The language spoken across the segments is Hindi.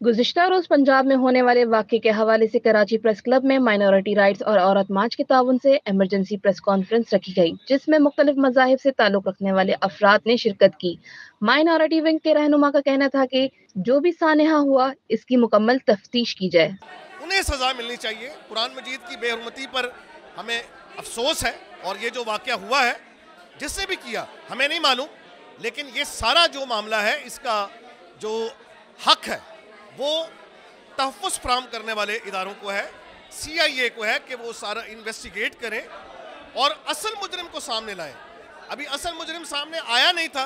गुज़िश्ता रोज़ पंजाब में होने वाले वाक़े के हवाले से कराची प्रेस क्लब में माइनॉरिटी राइट्स और औरत मार्च के ताउन से एमरजेंसी प्रेस कॉन्फ्रेंस रखी गई, जिसमें मुख्तलिफ़ मजाहिब से ताल्लुक़ रखने वाले अफराद ने शिरकत की। माइनॉरिटी विंग के रहनुमा का कहना था कि जो भी सानहा हुआ, इसकी मुकम्मल तफ्तीश की जाए। उन्हें सज़ा मिलनी चाहिए। कुरान मजीद की बेहरमती पर हमें अफसोस है और ये जो वाक़ हुआ है, जिससे भी किया, हमें नहीं मालूम, लेकिन ये सारा जो मामला है, इसका जो हक है वो तहफ़ फ्राहम करने वाले इदारों को है सी आई ए को है कि वो सारा इन्वेस्टिगेट करें और असल मुजरिम को सामने लाएँ। अभी असल मुजरिम सामने आया नहीं था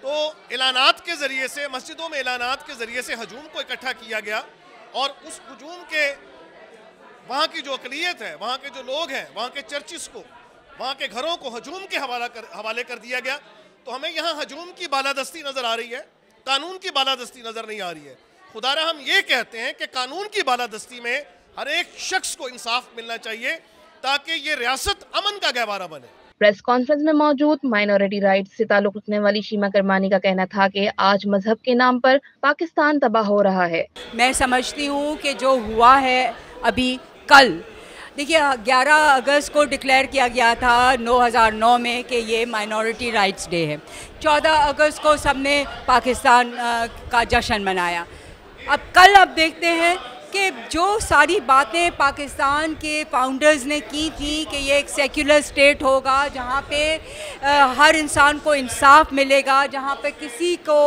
तो ऐलानात के ज़रिए से, मस्जिदों में ऐलानात के ज़रिए से हजूम को इकट्ठा किया गया और उस हजूम के, वहाँ की जो अकलीत है, वहाँ के जो लोग हैं, वहाँ के चर्चिस को, वहाँ के घरों को हजूम के हवाला कर, हवाले कर दिया गया। तो हमें यहाँ हजूम की बालादस्ती नज़र आ रही है, कानून की बालादस्ती नज़र नहीं आ रही है। खुदारा हम ये कहते हैं कि कानून की बालादस्ती में हर एक शख्स को इंसाफ मिलना चाहिए ताकि ये रियासत अमन का गहवारा बने। प्रेस कॉन्फ्रेंस में मौजूद माइनॉरिटी राइट्स से ताल्लुक रखने वाली शीमा करमानी का कहना था कि आज मज़हब के नाम पर पाकिस्तान तबाह हो रहा है। मैं समझती हूँ कि जो हुआ है अभी कल। देखिए 11 अगस्त को डिक्लेयर किया गया था 2009 में कि ये माइनॉरिटी राइट्स डे है। 14 अगस्त को सबने पाकिस्तान का जश्न मनाया। अब कल अब देखते हैं कि जो सारी बातें पाकिस्तान के फाउंडर्स ने की थी कि ये एक सेक्युलर स्टेट होगा जहाँ पे आ, हर इंसान को इंसाफ मिलेगा जहाँ पे किसी को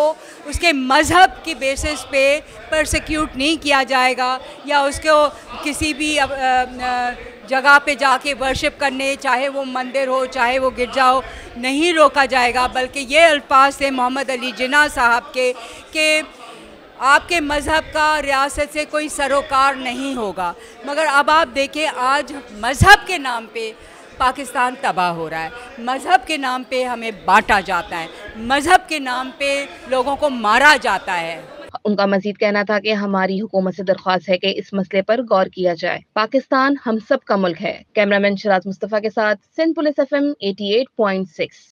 उसके मज़हब के बेसिस पे परसिक्यूट नहीं किया जाएगा या उसको किसी भी आ, आ, जगह पे जाके वर्शिप करने चाहे वो मंदिर हो चाहे वो गिरजा हो नहीं रोका जाएगा। बल्कि ये अल्फाज थे मोहम्मद अली जिना साहब के कि आपके मज़हब का रियासत से कोई सरोकार नहीं होगा। मगर अब आप देखें आज मज़हब के नाम पे पाकिस्तान तबाह हो रहा है। मज़हब के नाम पे हमें बांटा जाता है। मज़हब के नाम पे लोगों को मारा जाता है। उनका मजीद कहना था कि हमारी हुकूमत से दरख्वास्त है कि इस मसले पर गौर किया जाए। पाकिस्तान हम सब का मुल्क है। कैमरामैन शराज मुस्तफ़ा के साथ Sindh police F M eighty eight point six.